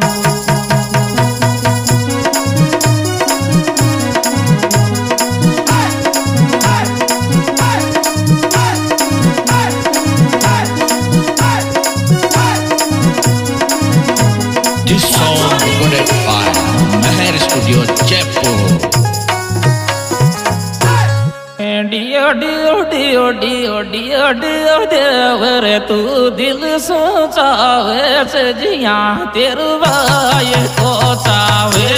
Thank you. डियो डियो डियो डियो डियो देवर तू दिल सोचावे जिया तेरू भाई को चावे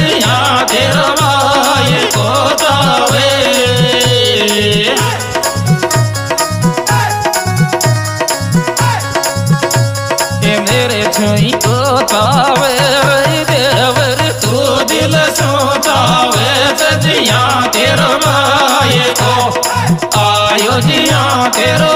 जिया तेरू भाई को चावे मेरे छुई को जिया तेरू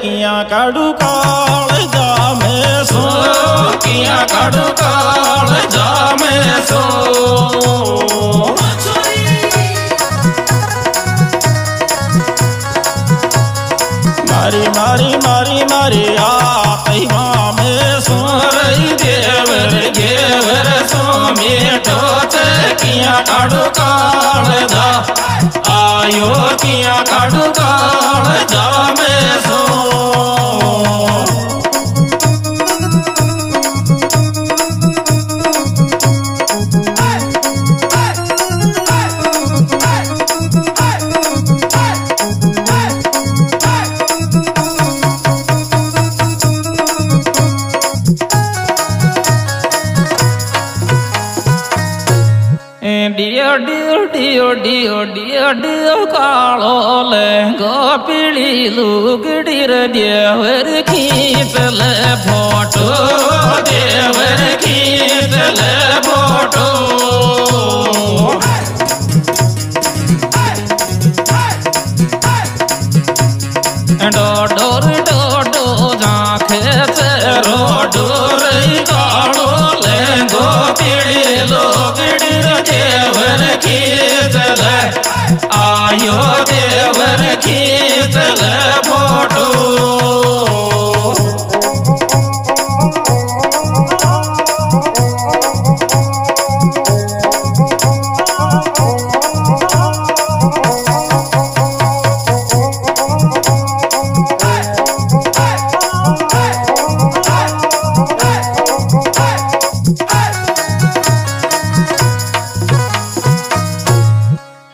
किया काडू काल जामे सो। किया काडू काल जामे सो। मारी मारी मारी मारी में सो। मीठो से किया काडू काल जा। आयो किया ಡಿಯೋಡಿ ಒಡಿಯೋ ಕಾಳೋಲೆ ಗೋಪಿಳಿ ಲೂಗಡಿರ ದೇವರ ಕೀತಲ ಫೋಟೋ ದೇವರ ಕೀತಲ ಫೋಟೋ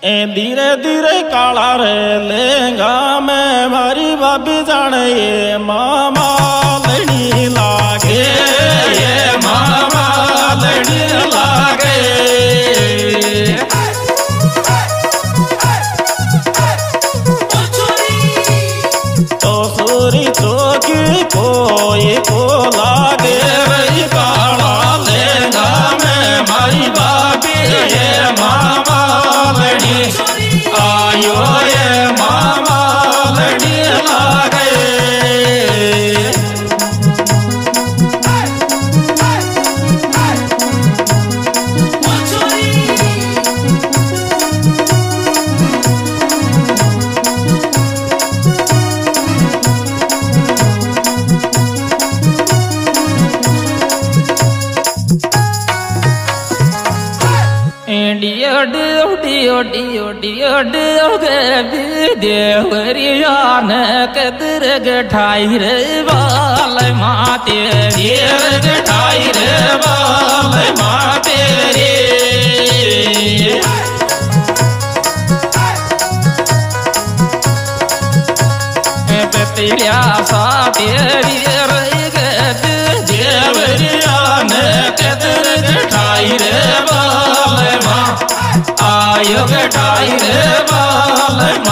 ए धीरे धीरे काला रे लेंगा मैं मारी भाभी जाने ये मामा। भी देवरिया न कदर गठाई रे बाल माते देर गठाई रे बाल माते रे। पतिया सा तेरी बाल माँ। आयो गठाई बाल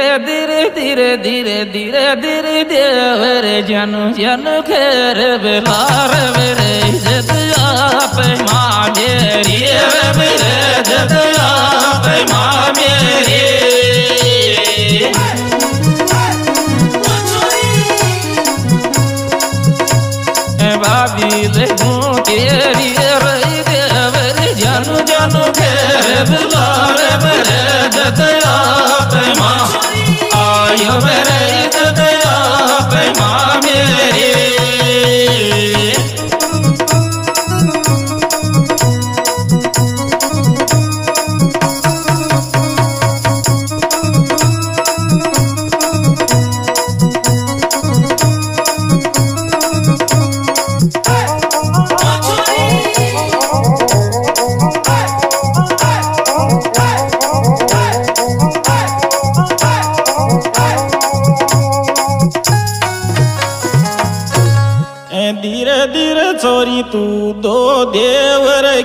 धीरे धीरे धीरे धीरे धीरे धीरे, देवरे जनु, जन खेर बिलार मेरे जत माँ मेरी मेरे जत माँ मेरी भाभी ले तेरी रे देवर जन जन खेर बिलार। माँ आयो मेरे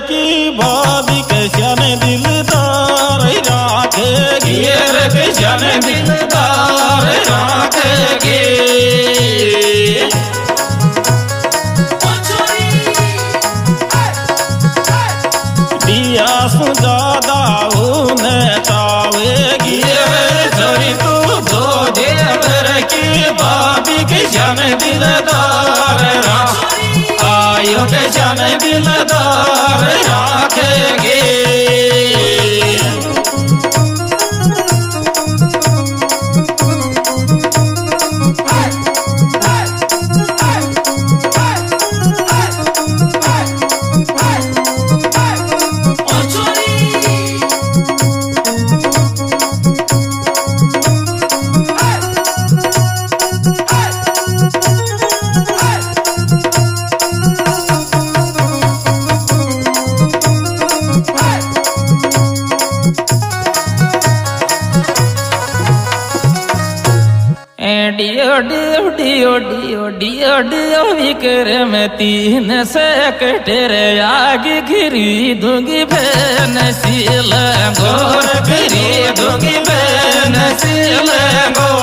की भाभी कैसन दिलदार राखेगी गिर के जन दिलदार राखेगी दिया सुजादा उन्हें छोरी तू दो देवर की भाभी के जन दिलदार राख आयो के जन दिलदार राखेगी डियो डियो डियो डियो विक्रम तीन सेकटर आग गिरी दूँगी बहन, सील गोर गिरी दूँगी बहन, सील गो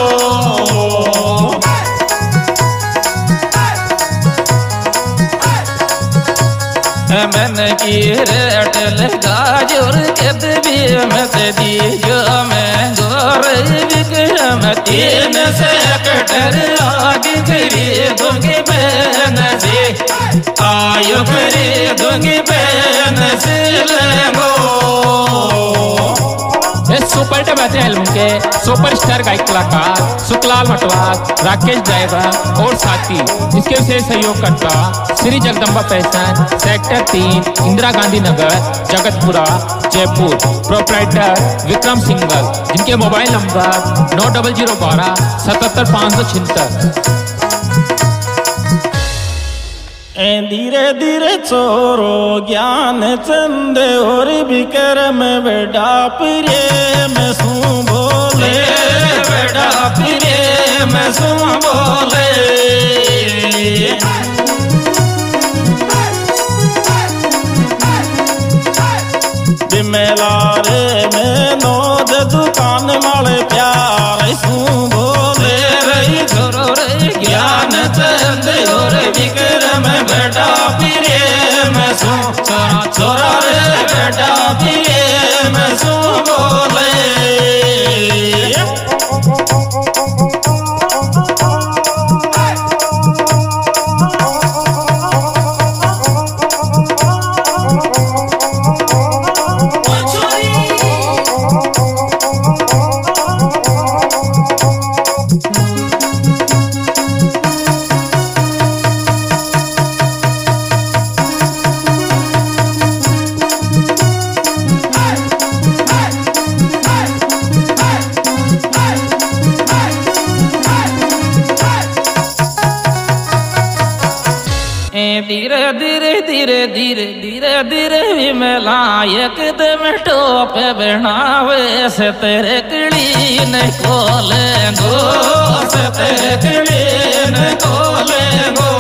मन की रेट लगा ज़ोर के भी मत दी सुपर के सुपरस्टार गायक कलाकार सुखलाल मटवार राकेश ड्राइवर और साथी। इसके विशेष सहयोग करता श्री जगदम्बा पैसन सेक्टर तीन, इंदिरा गांधी नगर, जगतपुरा, जयपुर। प्रोपराइटर विक्रम सिंगल जिनके मोबाइल नंबर नौ डबल ज़ीरो बारह सतहत्तर पाँच सौ छिहत्तर। धीरे धीरे चोरो ज्ञान चंद और विक्रम बेटा प्रेम सू बोले बेटा फिरे मैं सुन बोले। बिमेला रे में नोद दुकान माले प्यार सू रे बेटा फिरे मैं सुन धीरे धीरे धीरे धीरे धीरे धीरे भी मेला एक दम टोप बनावे से तेरे किड़ी ने खोले गो से तेरे किड़ी ने खोले गो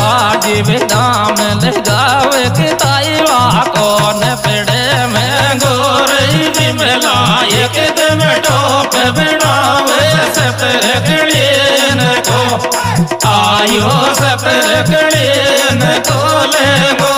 वाजिब दाम लगावे कि सतर कलियन को आयो सतर कलियन को ले गो